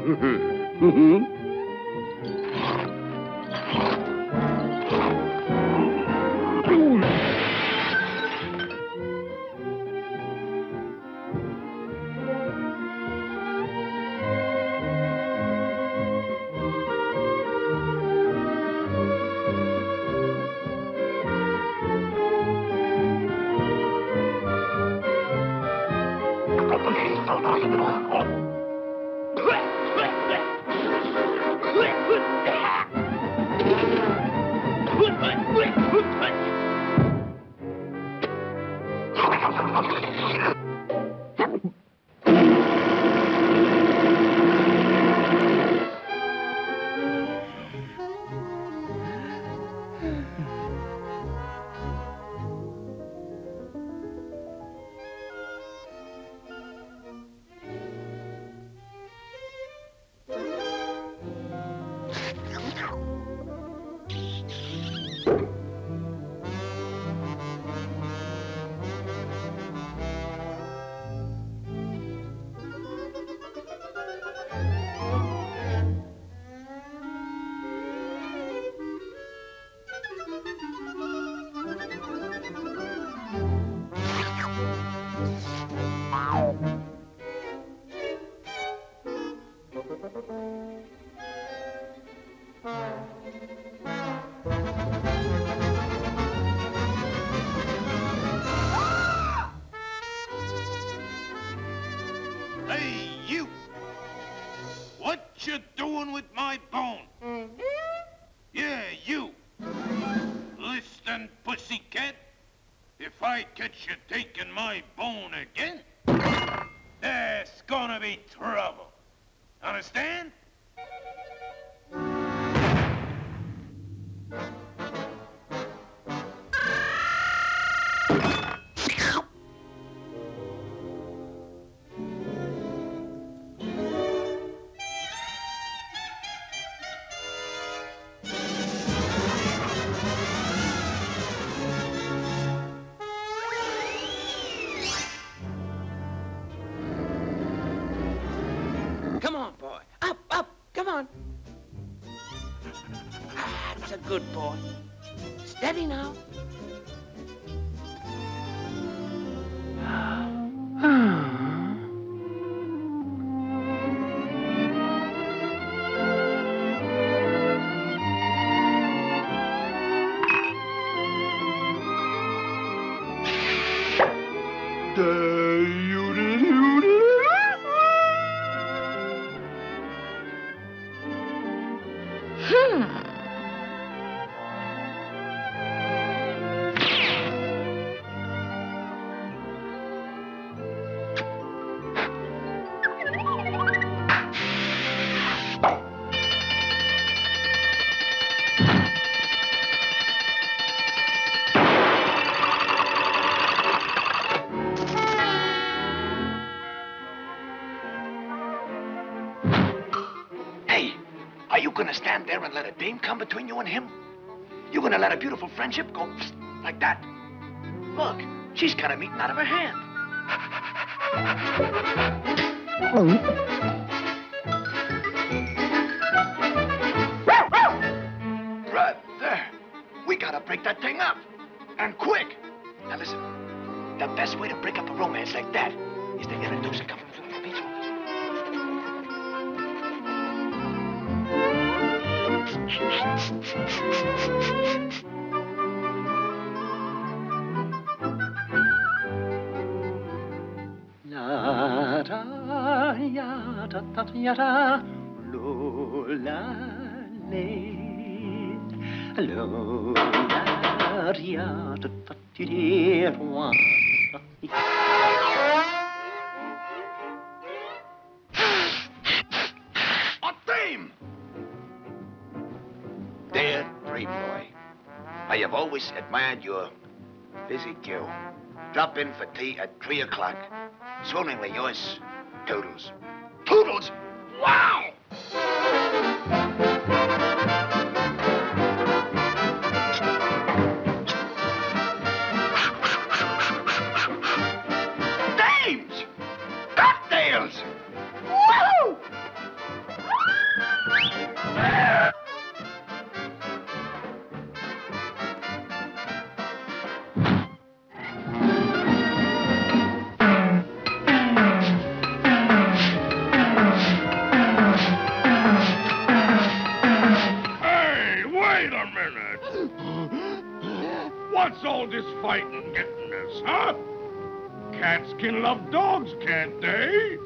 Hmm hmm hmm hmm you taking are you gonna stand there and let a dame come between you and him? You gonna let a beautiful friendship go like that? Look, she's got a meeting out of her hand. Brother, we gotta break that thing up. And quick. Now listen, the best way to break up a romance like that is to introduce a couple of little speech La da ya da da ya da lo la le lo la ya da da di di always admired your physique. Drop in for tea at three o'clock. Solemnly yours, Toodles. Toodles? Wow! Love dogs, can't they?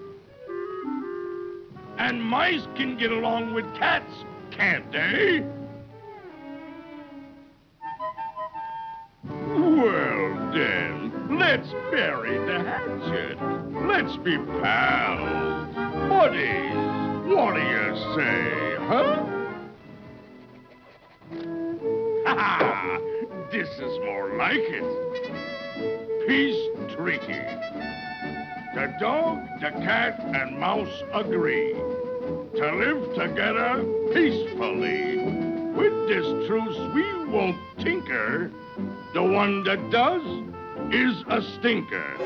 And mice can get along with cats, can't they? Well, then, let's bury the hatchet. Let's be pals, buddies. What do you say, huh? Ha ha! This is more like it. Peace treaty. The dog, the cat, and mouse agree to live together peacefully. With this truce, we won't tinker. The one that does is a stinker.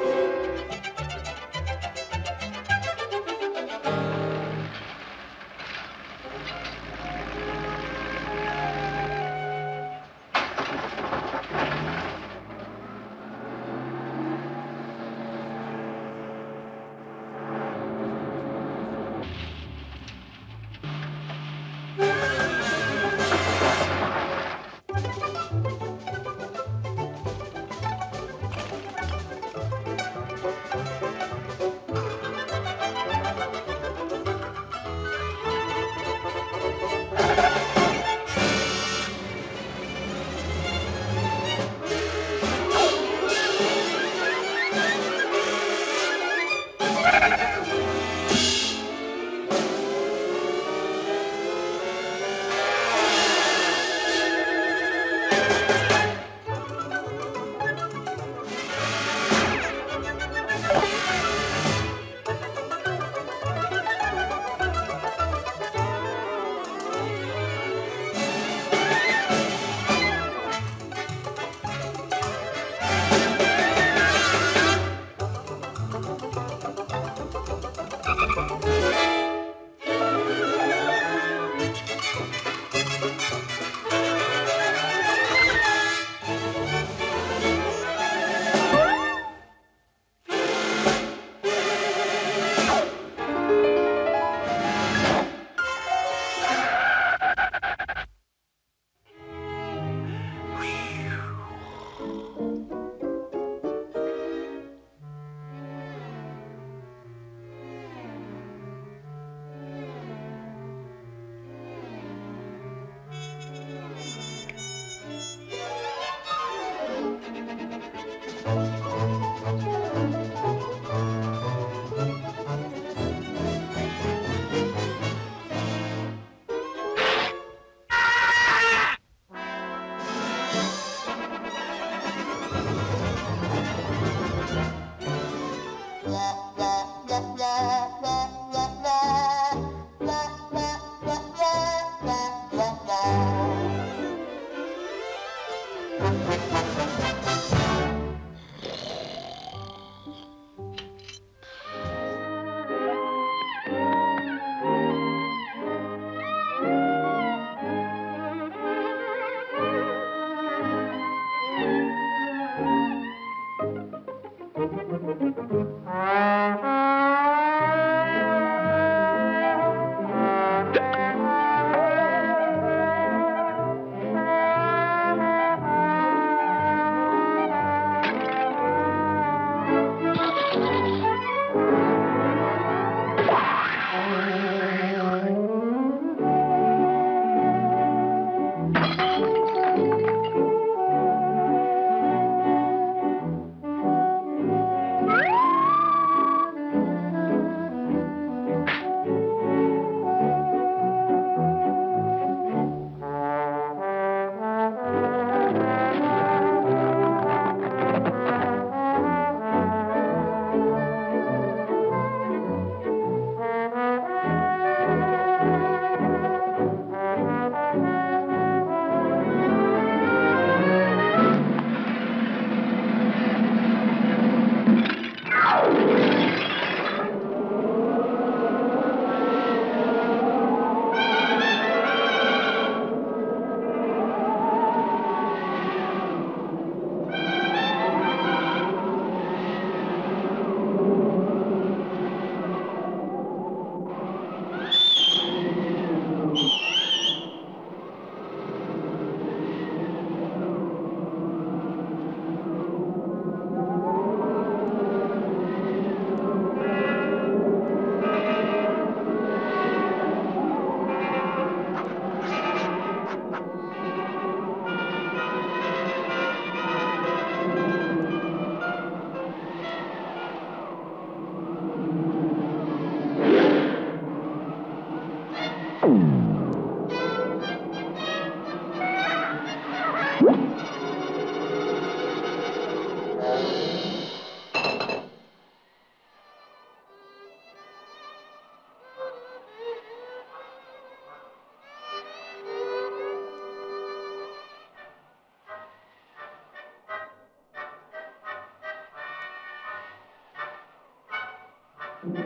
Thank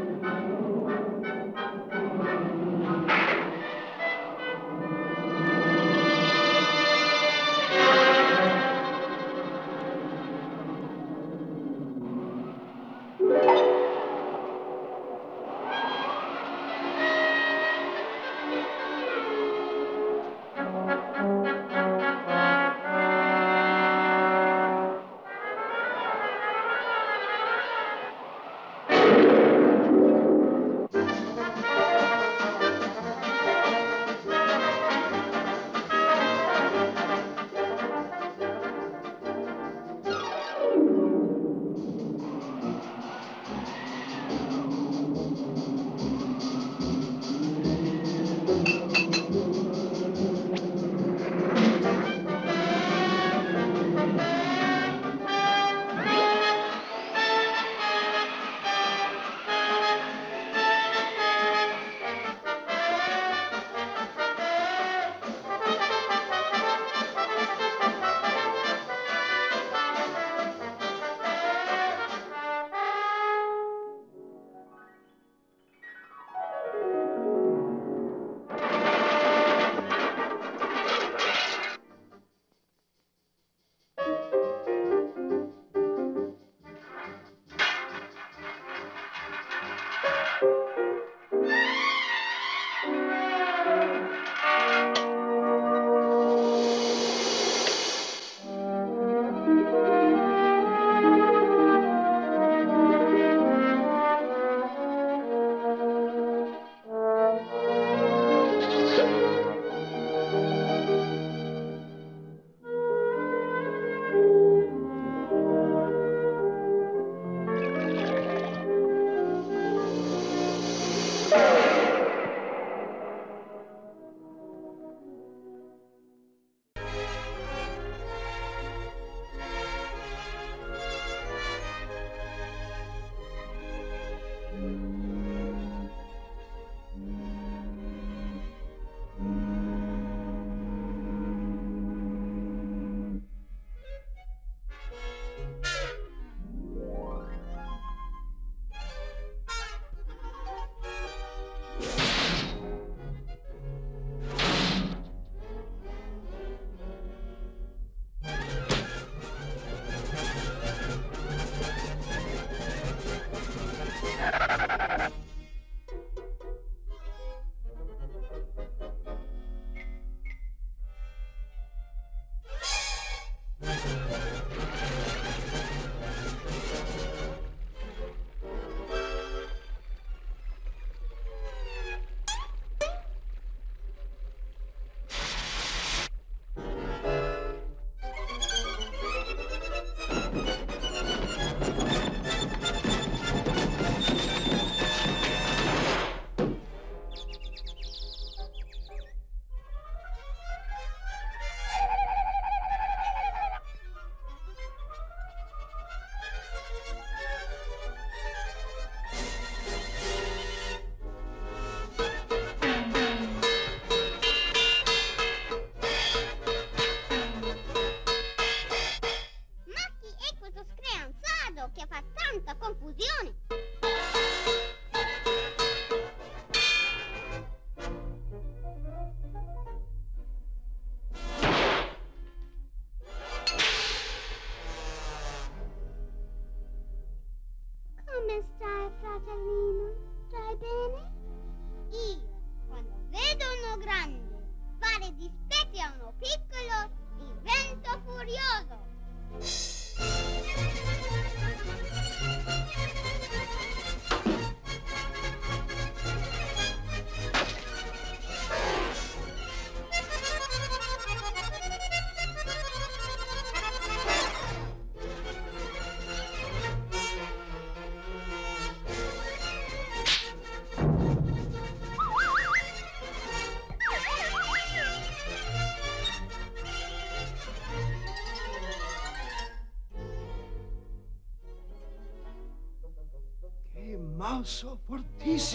you.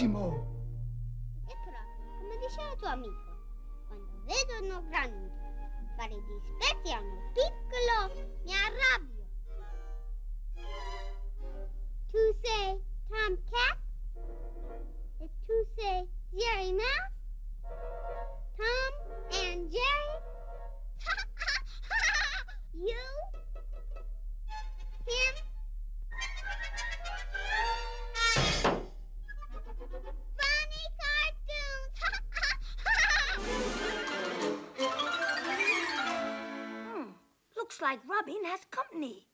Mouse Robin has company.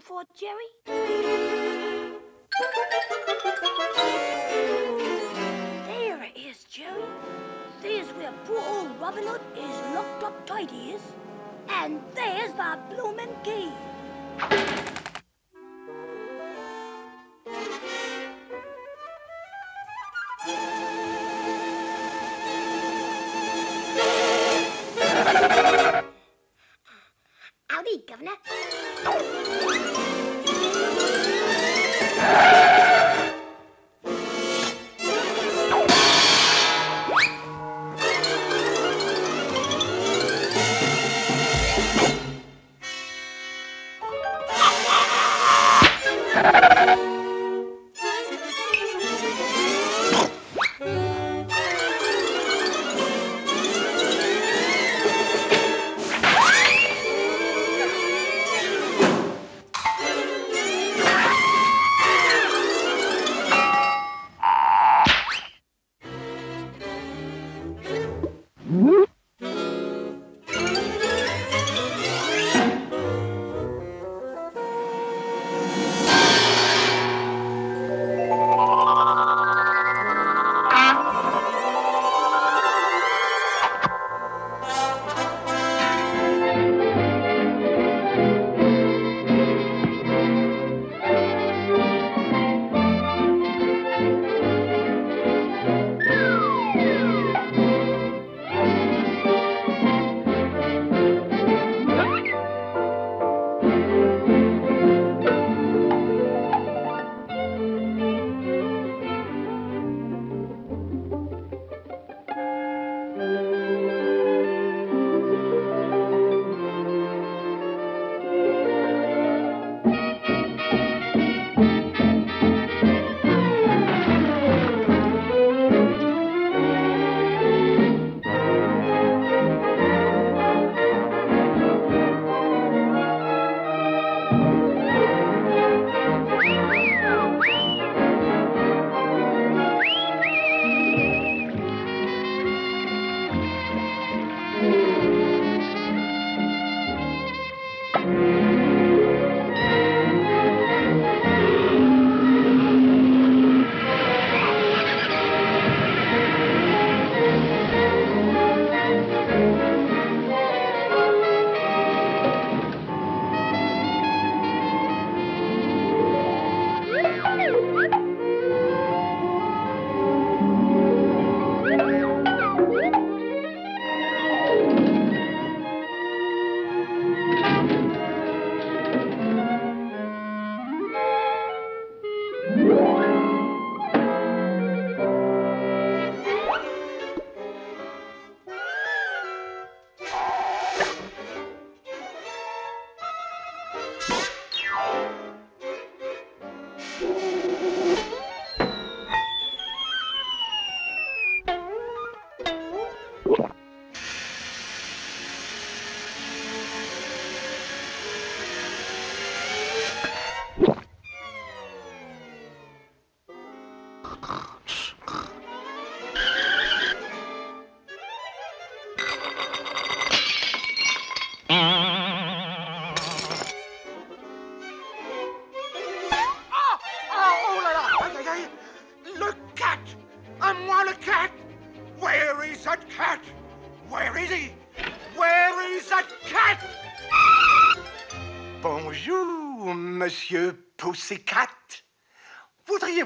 Stopping for, Jerry? There it is, Jerry. There's where poor old Robin Hood is locked up tight, is. And there's the bloomin' key.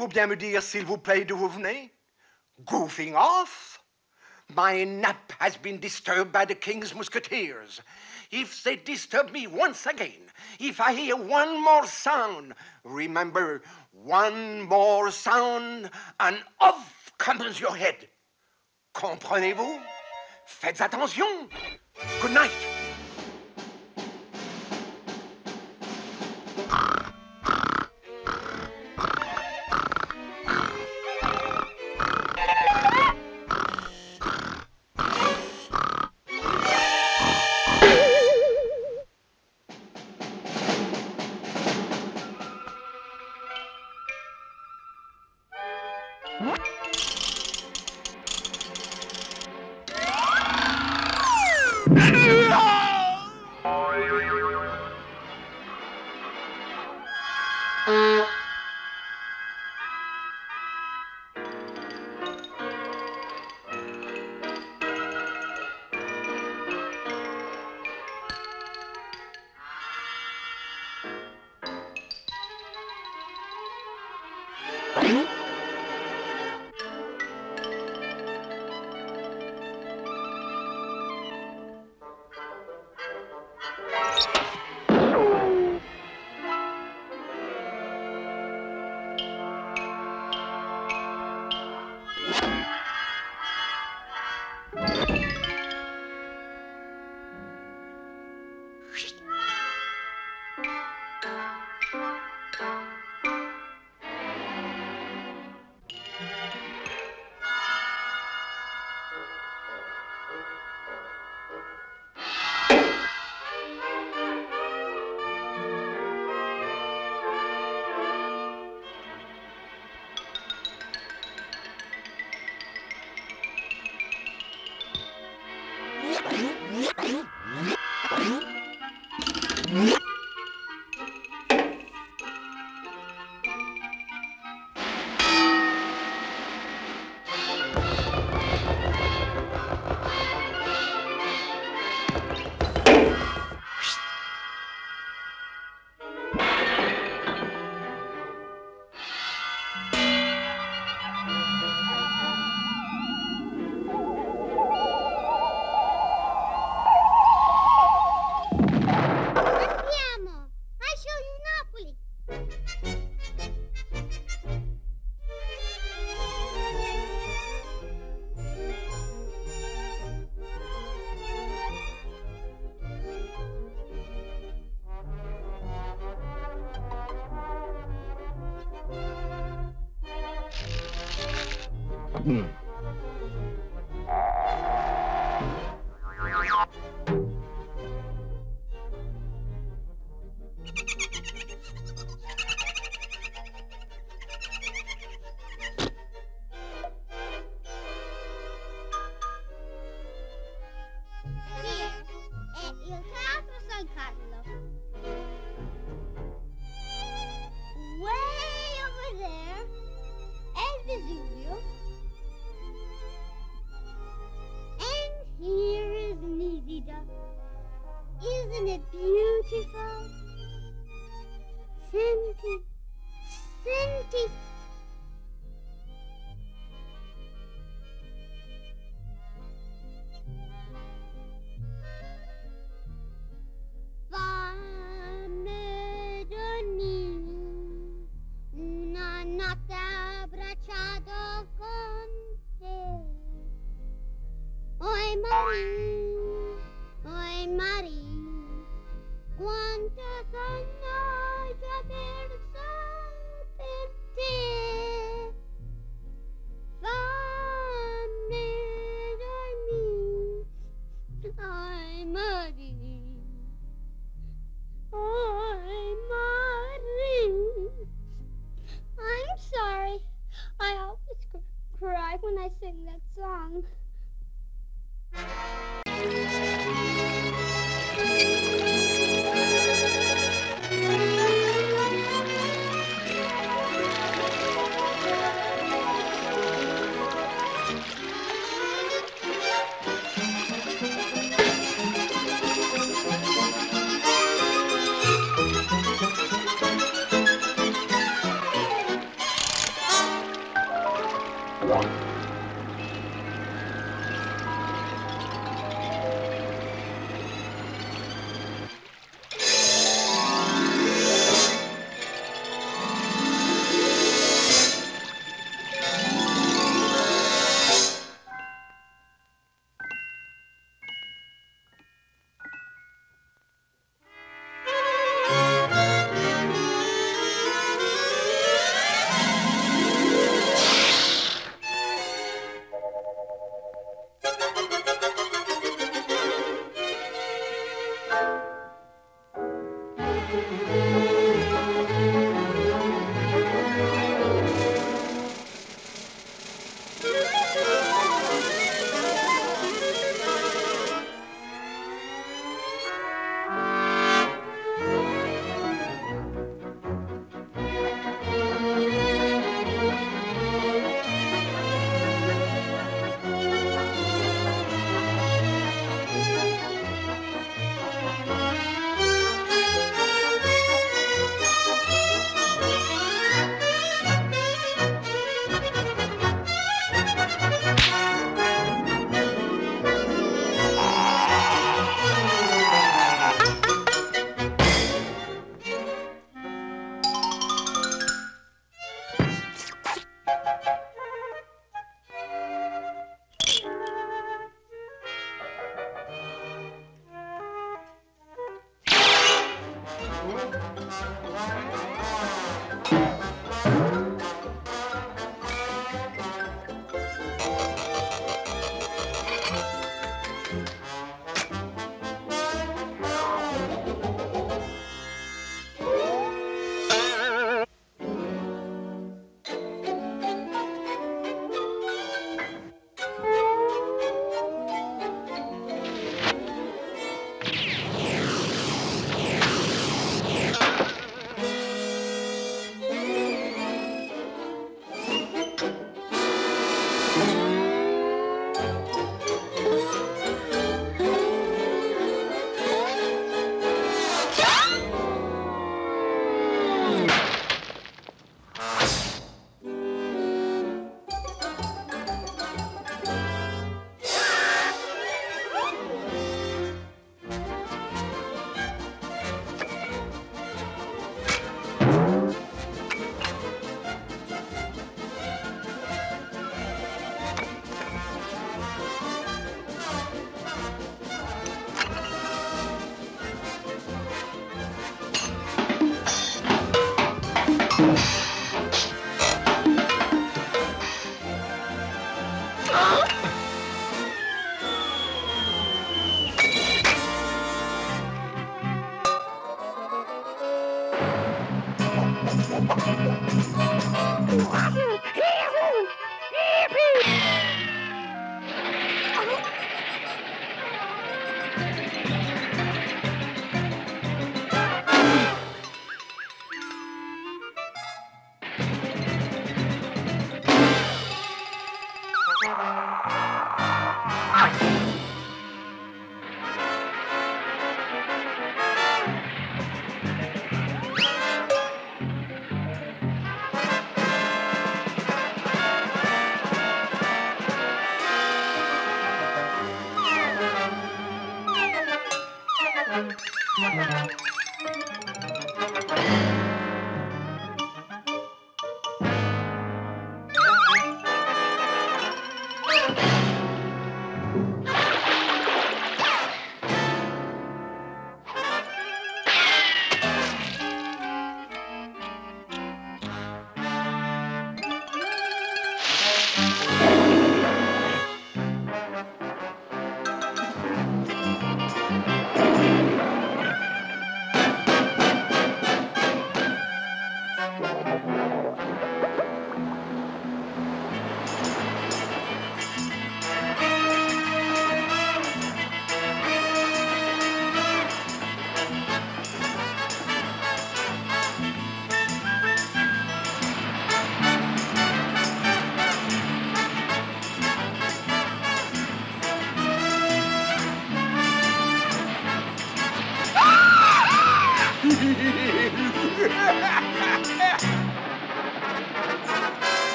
Voudriez-vous bien me dire, s'il vous plaît, d'où vous venez? Goofing off? My nap has been disturbed by the King's Musketeers. If they disturb me once again, if I hear one more sound, remember, one more sound, and off comes your head. Comprenez-vous? Faites attention. Good night. Música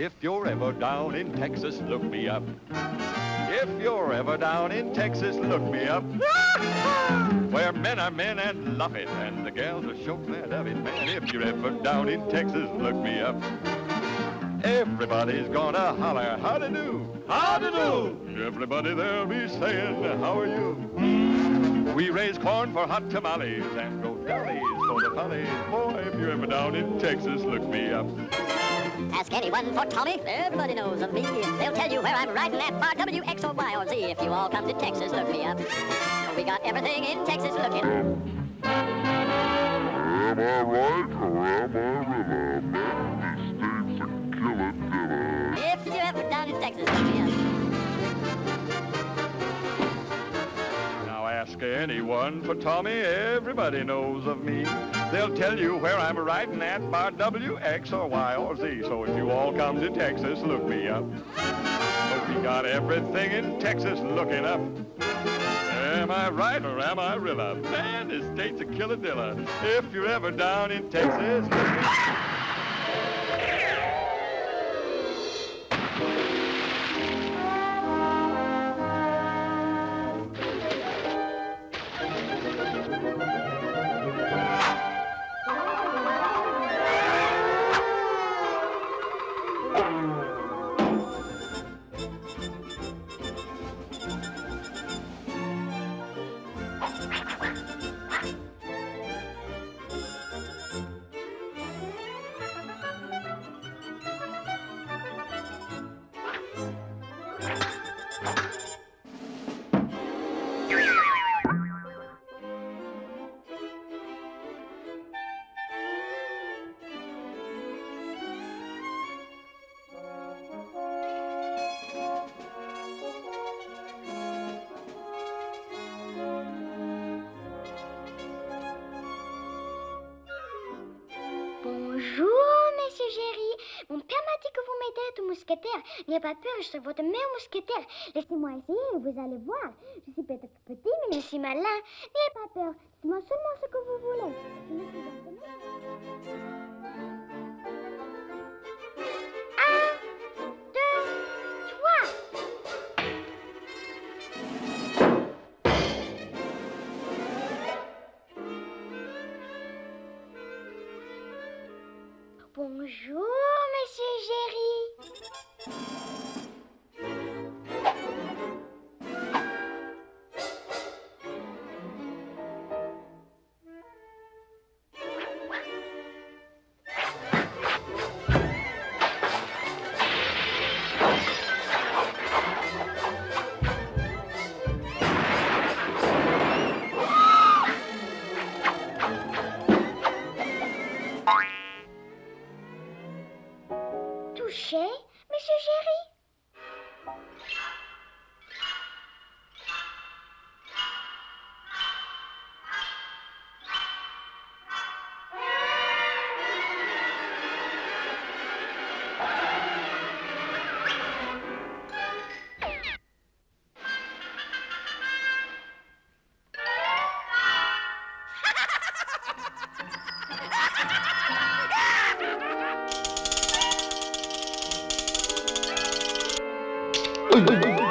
If you're ever down in Texas, look me up. If you're ever down in Texas, look me up. Where men are men and love it, and the gals are so glad of it, man. If you're ever down in Texas, look me up. Everybody's gonna holler, how to do, how to do. Everybody there'll be saying, how are you? We raise corn for hot tamales and go dollies for the follies. Boy, if you're ever down in Texas, look me up. Ask anyone for Tommy, everybody knows of me. They'll tell you where I'm riding at bar W, X, or Y, or Z. If you all come to Texas, look me up. We got everything in Texas looking. Am I right or am I river? Memphis State's a killer diller. If you're ever down in Texas, look me up. Now ask anyone for Tommy, everybody knows of me. They'll tell you where I'm riding at bar W, X, or Y, or Z. So if you all come to Texas, look me up. But we got everything in Texas looking up. Am I right or am I rilla? Man, this state's a killer. If you're ever down in Texas, N'ayez pas peur, je serai votre meilleur mousquetaire. Laissez-moi essayer et vous allez voir. Je suis peut-être petit, mais je suis malin. N'ayez pas peur. Dites-moi seulement ce que vous voulez. Un, deux, trois. Bonjour, Boom.